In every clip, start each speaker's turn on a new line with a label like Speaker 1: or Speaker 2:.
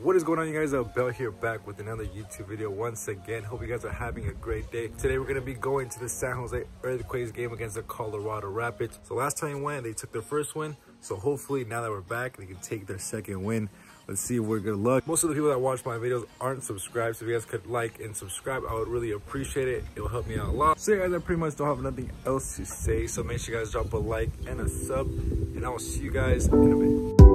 Speaker 1: What is going on, you guys? Bell here back with another YouTube video once again. Hope you guys are having a great day. Today, we're going to be going to the San Jose Earthquakes game against the Colorado Rapids. So last time we went, they took their first win. So hopefully, now that we're back, they can take their second win. Let's see if we're good luck. Most of the people that watch my videos aren't subscribed. So if you guys could like and subscribe, I would really appreciate it. It will help me out a lot. So guys, I pretty much don't have nothing else to say. So make sure you guys drop a like and a sub. And I will see you guys in a bit.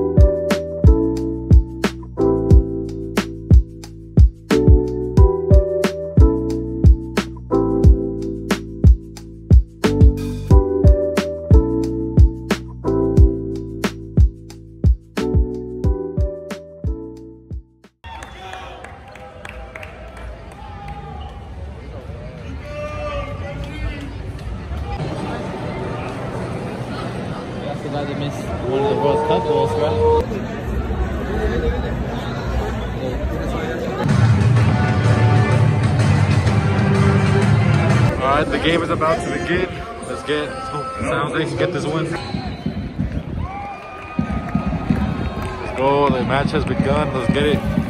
Speaker 2: That's the guy that missed one of the World Cup goals, right?
Speaker 1: All right, the game is about to begin. Let's get San Jose get this win. Let's go. The match has begun. Let's get it.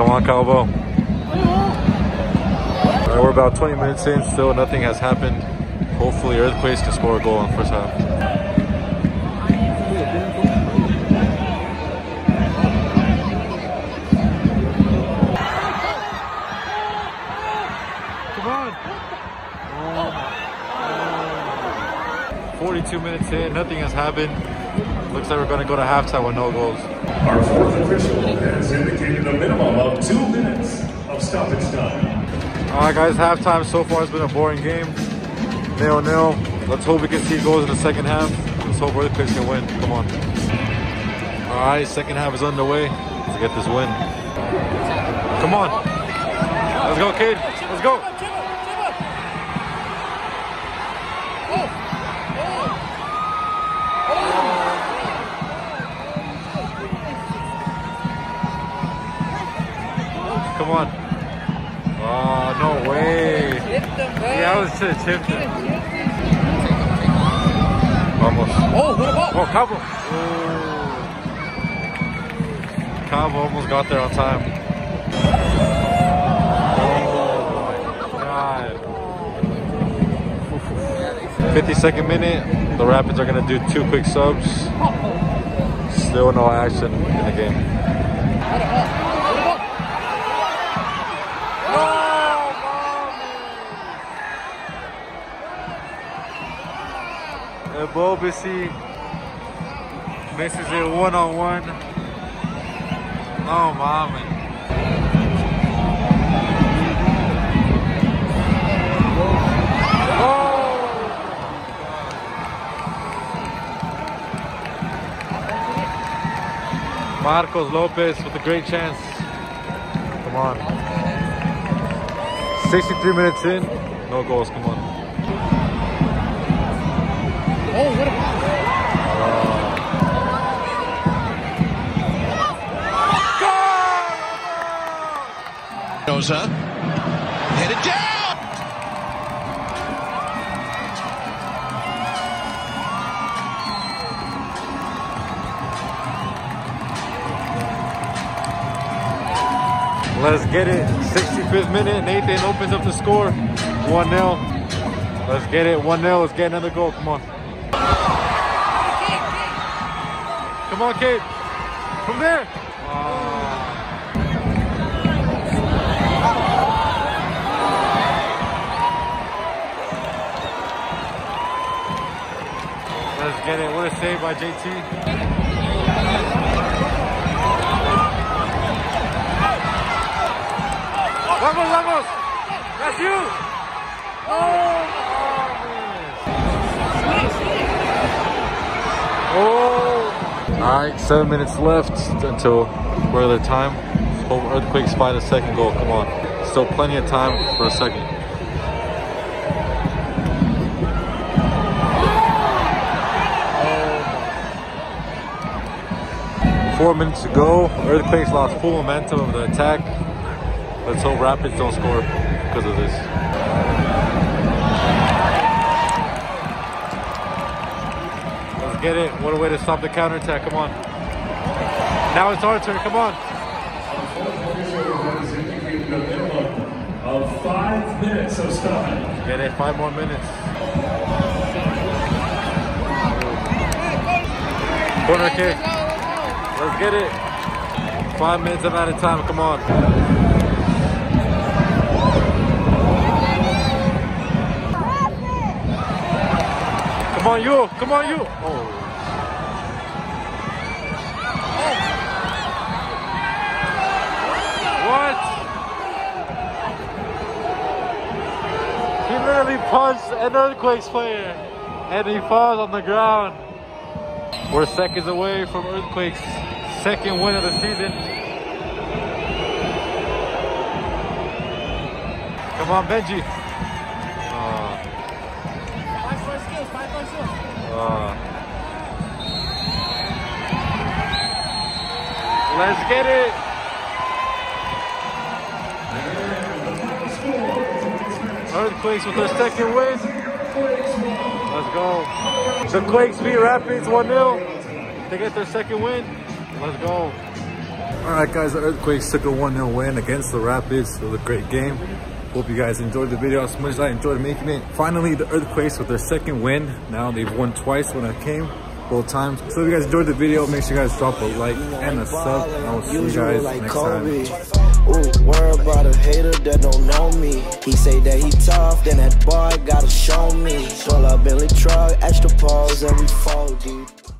Speaker 1: Come on, Calvo. All right, we're about 20 minutes in. Still, nothing has happened. Hopefully, Earthquakes can score a goal in the first half. Come on. 42 minutes in, nothing has happened. Looks like we're going to go to halftime with no goals.
Speaker 3: Our fourth official has indicated a minimum of two minutes of stoppage time.
Speaker 1: All right, guys, halftime so far has been a boring game. Nil nil. Let's hope we can see goals in the second half. Let's hope Earthquakes can win. Come on. All right, second half is underway. Let's get this win. Come on. Let's go, kid. Let's go. Come on. Oh, no way. Yeah, I was to tip. Almost.
Speaker 2: Oh, what about?
Speaker 1: Oh, Calvo. Calvo almost got there on time. Oh, my God. 52nd minute. The Rapids are going to do two quick subs. Still no action in the game. Bobisi misses it one on one. Oh, mama. Oh, Marcos Lopez with a great chance. Come on. 63 minutes in, no goals. Come on.
Speaker 2: Oh, what about?
Speaker 4: Rosa. Headed down!
Speaker 1: Let's get it. 65th minute. Nathan opens up the score. 1 0. Let's get it. 1 0. Let's get another goal. Come on. Come on, Cade. From there. Let's get it. What a save by JT. Vamos, vamos. That's you. Oh. Oh! Alright, seven minutes left until regular time. Oh, hope Earthquakes find a second goal. Come on. Still plenty of time for a second. Four minutes to go. Earthquakes lost full momentum of the attack. Let's hope Rapids don't score because of this. Get it. What a way to stop the counterattack. Come on. Now it's our turn. Come on.
Speaker 3: Of five minutes of stoppage.
Speaker 1: Get it. Five more minutes. Corner kick. Let's get it. Five minutes out of time. Come on. Come on, you. Come on, you. Oh. What? He literally punched an Earthquakes player and he falls on the ground. We're seconds away from Earthquakes' second win of the season. Come on, Benji. Oh. Oh. Let's get it. Earthquakes with their second win. Let's go. The Quakes beat Rapids 1-0. They get their second win. Let's go. All right, guys, the Earthquakes took a 1-0 win against the Rapids. It was a great game. Hope you guys enjoyed the video as much as I enjoyed making it. Finally, the Earthquakes with their second win. Now they've won twice when I came, both times. So if you guys enjoyed the video, make sure you guys drop a like and a sub. And I will see you guys next time.
Speaker 5: Ooh, worry about a hater that don't know me. He say that he tough, then that boy gotta show me. Pull up Billy truck, extra pause, and we dude.